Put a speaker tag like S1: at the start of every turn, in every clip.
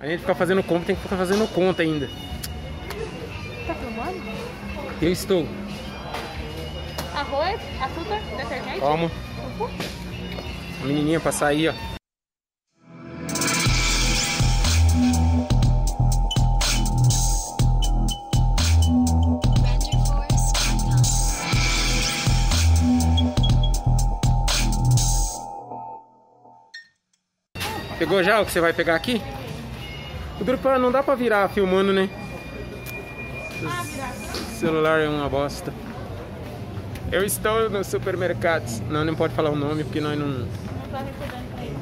S1: A gente fica fazendo compra, tem que ficar fazendo conta ainda.
S2: Tá filmando?
S1: Eu estou.
S2: Arroz, açúcar, detergente?
S1: Calma. A menininha pra sair, ó. Pegou já o que você vai pegar aqui? O duro não dá pra virar filmando, né? O celular é uma bosta. Eu estou no supermercado. Não, não pode falar o nome porque nós não.
S2: Não tô recordando pra ele.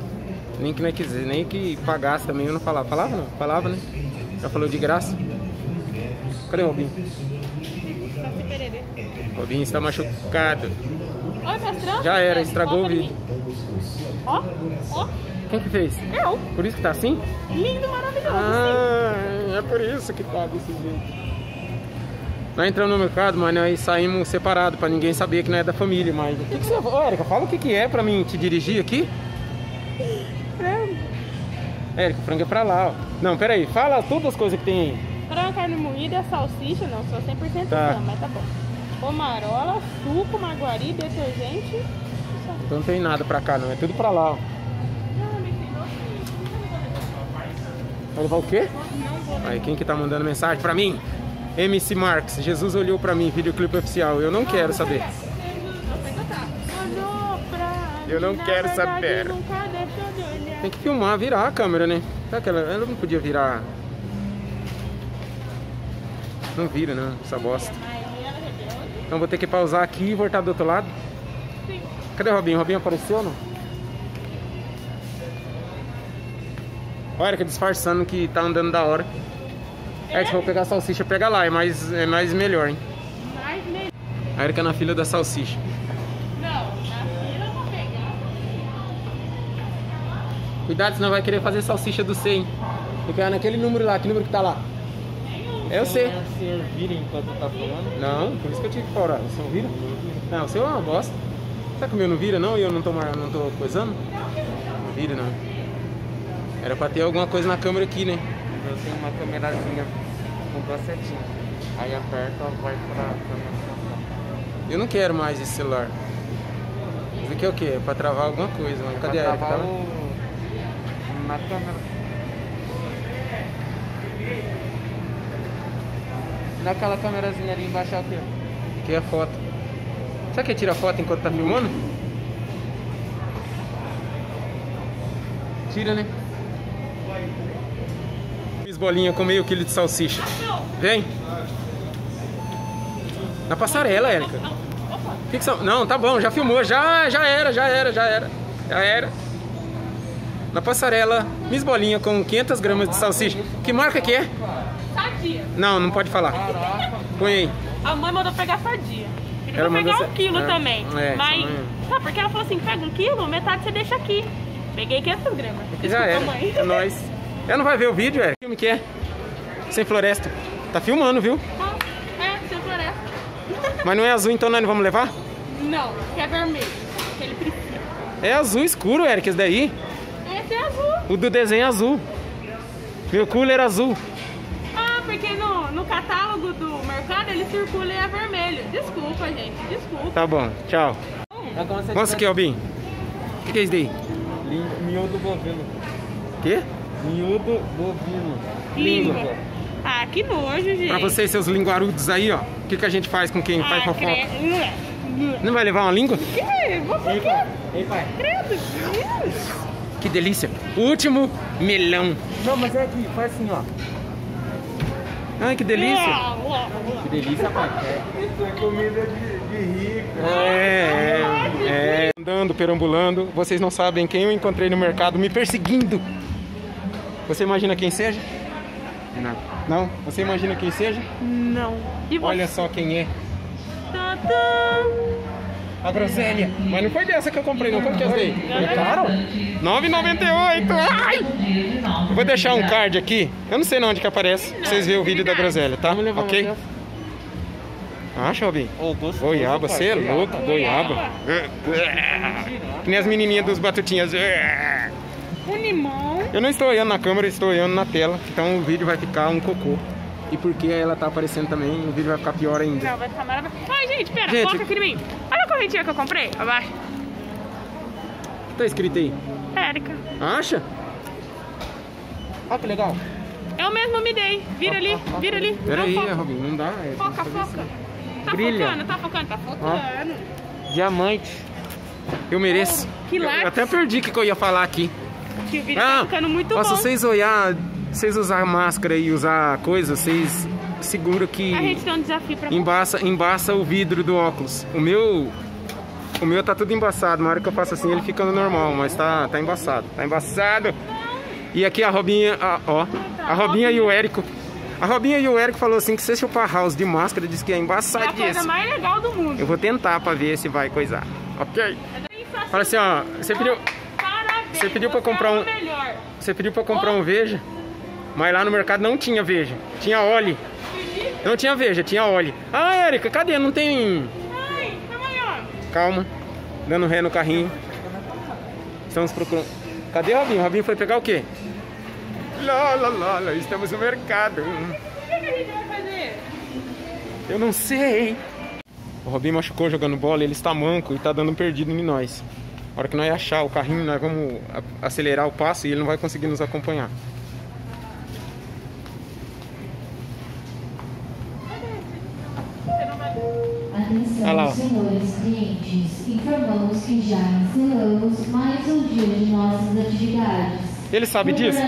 S1: Nem que não quiser, nem que pagasse também eu não falava. Falava não? Falava, né? Já falou de graça? Cadê o Robinho? Robinho está machucado.
S2: Oi, pastrão.
S1: Já era, estragou o vídeo.
S2: Ó, ó.
S1: Quem que fez?
S2: Eu.
S1: Por isso que tá assim?
S2: Lindo, maravilhoso.
S1: Ah, é por isso que tá desse jeito. Nós entramos no mercado, mas nós saímos separados pra ninguém saber que não é da família, mas. O que, que você. Ô, Érica, fala o que, que é pra mim te dirigir aqui.
S2: Frango.
S1: Érica, o frango é pra lá, ó. Não, peraí, fala todas as coisas que tem aí.
S2: Frango, carne moída, salsicha, não, sou 100%
S1: Tá.
S2: fã, mas tá bom. Pomarola, suco, maguari, detergente. Aí.
S1: Então não tem nada pra cá, não. É tudo pra lá, ó.
S2: Não, me tem doce.
S1: Vai levar o quê? Aí, quem que tá mandando mensagem pra mim? MC Marques, Jesus olhou pra mim, videoclipe oficial. Eu não quero saber. Eu não quero saber. Tem que filmar, virar a câmera, né? Será que ela, ela não podia virar? Não vira, não, essa bosta. Então vou ter que pausar aqui e voltar do outro lado. Cadê o Robinho? O Robinho apareceu, não? Olha, que disfarçando que tá andando da hora. É, se for pegar a salsicha, pega lá, é mais, é mais melhor, hein?
S2: Mais meio.
S1: A Erika na fila da salsicha.
S2: Não, na fila eu vou pegar.
S1: Cuidado, senão vai querer fazer salsicha do C, hein? Fica naquele número lá, que número que tá lá? É o C.
S3: Vira enquanto tá falando?
S1: Não, por isso que eu tive que parar. O seu não vira? Não, o seu é uma bosta. Será que o meu não vira não e eu não tô, não tô coisando? Não vira não. Era pra ter alguma coisa na câmera aqui, né?
S3: Eu tenho uma câmerazinha com duas setinhas. Aí aperta, vai pra câmera.
S1: Eu não quero mais esse celular. Isso aqui é o quê? É pra travar alguma coisa, mas cadê a
S3: Pra
S1: Erika?
S3: travar
S1: Tá lá?
S3: o... Na câmera. Naquela câmerazinha ali embaixo é o quê?
S1: Aqui é a foto. Será que tira foto enquanto tá filmando? Tira, né? Fiz bolinha com meio quilo de salsicha. Vem. Na passarela, Érica. Não, tá bom, já filmou. Já, já era, já era, já era. Já era. Na passarela, Miss Bolinha com 500 gramas de salsicha. Que marca que é?
S2: Sadia.
S1: Não, não pode falar. Põe aí.
S2: A mãe mandou pegar sadia.
S1: Ela
S2: vou pegar um quilo
S1: é,
S2: também.
S1: é,
S2: mas. Não, porque ela falou assim: pega um quilo, metade você deixa aqui. Peguei 500 gramas.
S1: Já
S2: mãe.
S1: É nóis. Ela não vai ver o vídeo, é? Que filme que é? Sem floresta. Tá filmando, viu?
S2: Ah, É, sem floresta.
S1: Mas não é azul, então nós não vamos levar?
S2: Não, que é vermelho. Que ele precisa.
S1: É azul escuro, Eric, esse daí.
S2: Esse é azul.
S1: O do desenho é azul. Meu cooler azul.
S2: Ah, porque no, no catálogo do mercado ele circula e é vermelho. Desculpa, gente. Desculpa.
S1: Tá bom, tchau. Mostra aqui, Albin. O que, que é isso daí?
S3: Li- Miúdo bovino.
S1: Quê?
S3: Miúdo bovino.
S2: Língua. Ah, que nojo, gente.
S1: Pra vocês, seus linguarudos aí, ó. O que, que a gente faz com quem faz
S2: ah,
S1: fofoca?
S2: credo.
S1: Não vai levar uma língua?
S2: Que? Você
S3: Ei,
S2: quer?
S3: pai. Ei, pai.
S2: Credo. Deus.
S1: Que delícia. Último melão.
S3: Não, mas é aqui, faz assim, ó.
S1: Ai, que delícia.
S3: Que delícia, pai. Isso é comida de, de rico.
S1: É, é, é. Andando, perambulando. Vocês não sabem quem eu encontrei no mercado me perseguindo. Você imagina quem seja?
S3: Não.
S1: Não? Você imagina quem seja?
S2: Não. E você?
S1: Olha só quem é.
S2: Tadã.
S1: A groselha. Mas não foi dessa que eu comprei, não. Quanto que é essa daí? É caro? 9,98. Ai! Eu vou deixar um card aqui. Eu não sei não onde que aparece. Pra vocês verem o vídeo da groselha, tá?
S3: Vamos levar
S1: Ok? Acha, Robin?
S3: Gostoso,
S1: Goiaba, você é louco, goiaba. Que nem as menininhas dos batutinhas.
S2: Um limão.
S1: Eu não estou olhando na câmera, estou olhando na tela. Então o vídeo vai ficar um cocô. E porque ela tá aparecendo também, o vídeo vai ficar pior ainda.
S2: Não, vai ficar maravilhoso. Ai, gente, pera,
S1: Gente.
S2: foca aqui em mim. Olha a correntinha que eu comprei, abaixo.
S1: Tá escrito aí.
S2: Érica.
S1: Acha? Olha que legal.
S2: Eu mesmo me dei. Vira ali, vira ali.
S1: Pera aí,
S2: Não, foca.
S1: Robin, não dá. é,
S2: Foca,
S1: que
S2: foca.
S1: assim.
S2: Tá
S1: Brilha.
S2: focando, tá focando, tá focando.
S1: Diamante. Eu mereço.
S2: Que
S1: eu, eu até perdi o que, que eu ia falar aqui.
S2: Que o vídeo tá ficando muito
S1: ó, se
S2: bom.
S1: vocês olhar, vocês usar máscara e usar coisa, vocês seguram que
S2: A gente tem um desafio pra
S1: embaça, embaça o vidro do óculos. O meu o meu tá tudo embaçado. Na hora que eu faço assim, ele fica no normal, mas tá, tá embaçado. Tá embaçado. E aqui a Robinha, a- ó, a Robinha e o Érico. A Robinha e o Érico falou assim que se chupar house de máscara, diz que é
S2: É a coisa
S1: embaçadíssimo.
S2: mais legal do mundo.
S1: Eu vou tentar pra ver se vai coisar. Ok?
S2: Sensacional.
S1: Fala assim, ó, você pediu. Você pediu pra comprar um- você pediu pra comprar um Veja, mas lá no mercado não tinha Veja. Tinha Oli. Não tinha Veja, tinha Oli. Ah, Érica, cadê? Não tem...
S2: Ai, calma.
S1: Dando ré no carrinho. Estamos procurando... Cadê o Robinho? O Robinho foi pegar o quê? Lá, lá, estamos no mercado.
S2: O que, a gente vai fazer?
S1: Eu não sei. O Robinho machucou jogando bola, ele está manco e tá dando um perdido em nós. A hora que nós achar o carrinho, nós vamos acelerar o passo e ele não vai conseguir nos acompanhar.
S4: Atenção, senhores clientes. Informamos que já encerramos mais um dia de nossas atividades.
S1: Ele sabe disso?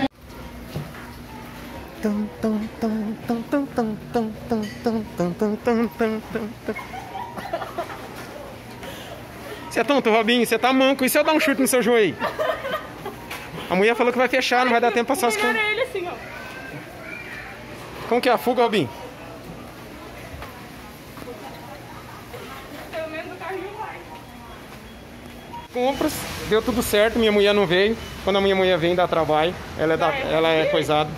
S1: Você é tonto, Robinho? Você tá manco. E se eu dar um chute no seu joelho? A mulher falou que vai fechar, não vai dar tempo pra passar as coisas.
S2: é ele assim, ó.
S1: Como que é a fuga, Robinho?
S2: Pelo menos o carrinho vai.
S1: Compras, deu tudo certo, minha mulher não veio. Quando a minha mulher vem, dá trabalho. Ela é, da, ela é coisada.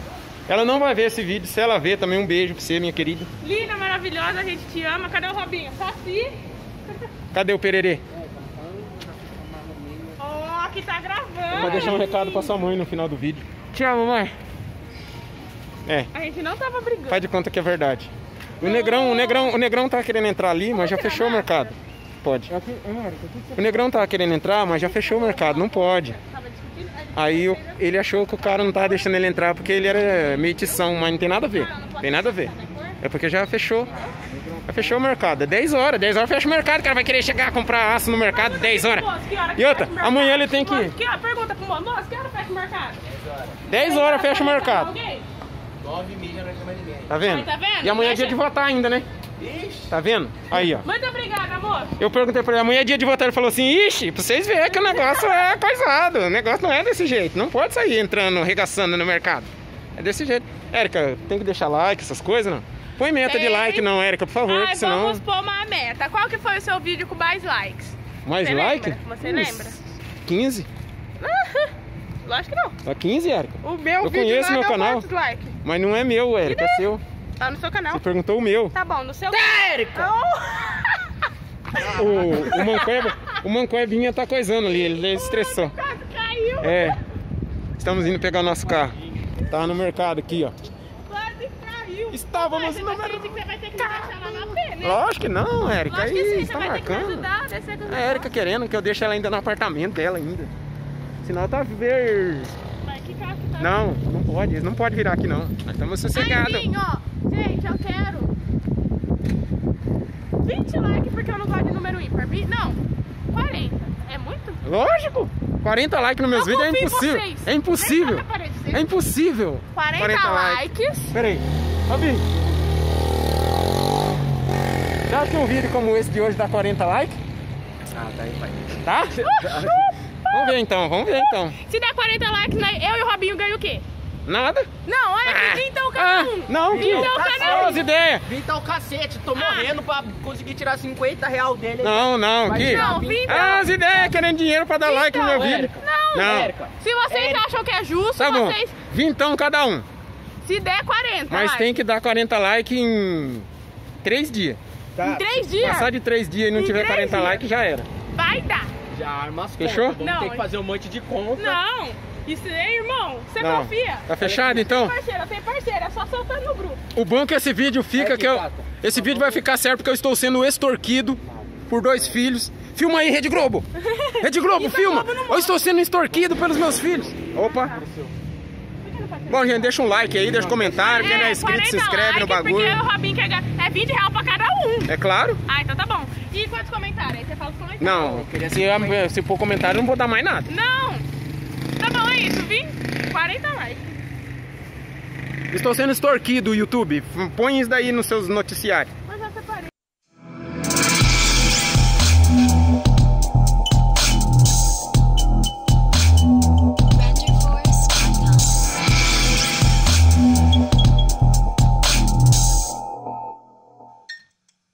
S1: Ela não vai ver esse vídeo. Se ela ver, também um beijo pra você, minha querida.
S2: Linda, maravilhosa, a gente te ama. Cadê o Robinho? Saci.
S1: Cadê o pererê?
S2: Que tá gravando.
S1: Vou deixar um recado pra sua mãe no final do vídeo. Te amo, mãe. É,
S2: A gente não tava brigando.
S1: faz de conta que é verdade. O negrão, o negrão, o negrão tá querendo entrar ali, mas já fechou o mercado. Pode. O negrão tava querendo entrar, mas já fechou o mercado, não pode. Aí ele achou que o cara não tava deixando ele entrar porque ele era meio tição, mas não tem nada a ver. Tem nada a ver. É porque já fechou. Já fechou o mercado. É 10 horas. 10 horas fecha o mercado. O cara vai querer chegar a comprar aço no mercado 10 horas.
S2: Moço, hora
S1: E outra, amanhã ele tem que.
S2: Hora? Pergunta pro moço. Moço, que hora fecha o mercado?
S1: 10 horas fecha o mercado.
S2: Alguém?
S1: Tá vendo?
S2: Aí, tá vendo?
S1: E amanhã é dia de votar ainda, né? Tá vendo? Aí, ó.
S2: Muito obrigada, moço.
S1: Eu perguntei pra ele, amanhã é dia de votar. Ele falou assim, ixi, pra vocês verem que o negócio é coisado. O negócio não é desse jeito. Não pode sair entrando, arregaçando no mercado. É desse jeito. Érica, tem que deixar like, essas coisas, não? Põe meta de
S2: Tem.
S1: like não, Érica, por favor,
S2: Ai,
S1: senão...
S2: vamos pôr uma meta. Qual que foi o seu vídeo com mais likes?
S1: Mais
S2: Você
S1: like?
S2: lembra? Você
S1: Uns
S2: lembra?
S1: 15?
S2: Lógico que não.
S1: Tá 15, Érica?
S2: O meu
S1: Eu
S2: vídeo
S1: conheço
S2: lá
S1: meu canal.
S2: likes?
S1: Mas não é meu, Érica, é seu.
S2: Tá no seu canal.
S1: Você perguntou o meu.
S2: Tá bom, no seu...
S5: Érica!
S1: O, o Mancoeba, o Mancoebinha tá coisando ali, ele estressou.
S2: Quase caiu.
S1: É. Estamos indo pegar o nosso carro. Tá no mercado aqui, ó. Estávamos
S2: Você
S1: no mercado.
S2: ciente que você vai ter que deixar lá na né?
S1: Lógico que não, Érica.
S2: Lógico que sim,
S1: você
S2: você
S1: tá
S2: vai ter que me
S1: marcando.
S2: ajudar.
S1: A Érica querendo que eu deixe ela ainda no apartamento dela ainda. Senão tá ver.
S2: Mas que carro que tá?
S1: Não, não pode, eles não pode virar aqui não. Nós estamos sossegados.
S2: Vim, ó. Gente, eu quero 20 likes porque eu não gosto de número ímpar. Não, 40. É muito?
S1: Lógico! 40 likes nos meus
S2: Eu
S1: vídeos é impossível. É impossível. É impossível.
S2: 40, likes.
S1: Pera aí. Você acha que um vídeo como esse de hoje dá 40 likes?
S5: Ah, daí vai.
S1: Tá? vamos ver então, vamos ver então.
S2: Se der 40 likes, né, eu e o Robinho ganham o quê?
S1: Nada?
S2: Não, olha aqui, então cada
S1: Ah,
S2: um.
S1: não, que
S2: Então cada um.
S1: as ideias.
S5: Vim tá o cacete, tô
S2: Ah.
S5: morrendo pra conseguir tirar 50 real dele.
S1: Não, não, que
S5: tirar
S2: Não,
S5: 20.
S2: vim
S1: Ah, as ideias, querendo dinheiro pra dar like no meu vídeo.
S2: Não,
S1: Não.
S5: Érica.
S2: Se vocês
S5: Érica.
S2: acham que é justo,
S1: Tá bom.
S2: vocês.
S1: Vintão cada um.
S2: Se der 40.
S1: Mas
S2: vai.
S1: tem que dar 40 likes em 3 dias.
S5: Tá.
S2: Em 3 dias.
S1: Passar de 3 dias e não
S2: Em
S1: tiver
S2: três
S1: 40
S2: dias.
S1: likes, já era.
S2: Vai dar.
S5: Já arma as
S1: Fechou?
S5: contas. Vamos
S2: Não,
S5: ter que fazer um monte de conta.
S2: Não. Isso aí, irmão. Você
S1: Não.
S2: confia?
S1: Tá fechado então?
S2: Parceira, tem parceira, é só soltando no grupo.
S1: O bom é que esse vídeo fica
S5: É,
S1: que eu,
S5: Tata.
S1: esse vídeo vai ficar certo porque eu estou sendo extorquido por dois filhos. Filma aí, Rede Globo. Rede Globo, filma.
S2: Globo
S1: Eu estou sendo extorquido pelos meus filhos. Opa. Bom, gente, deixa um like aí, deixa um comentário. Quem não é inscrito, se
S2: 40
S1: inscreve no
S2: likes,
S1: bagulho.
S2: Porque o Robin quer é 20 reais pra cada um.
S1: É claro?
S2: Ah, então tá bom. E quantos comentários? Aí você fala os comentários.
S1: Não, se, se for comentário, eu não vou dar mais nada.
S2: Não! Tá bom, é isso, vim? 40 likes.
S1: Estou sendo extorquido, YouTube. Põe isso daí nos seus noticiários.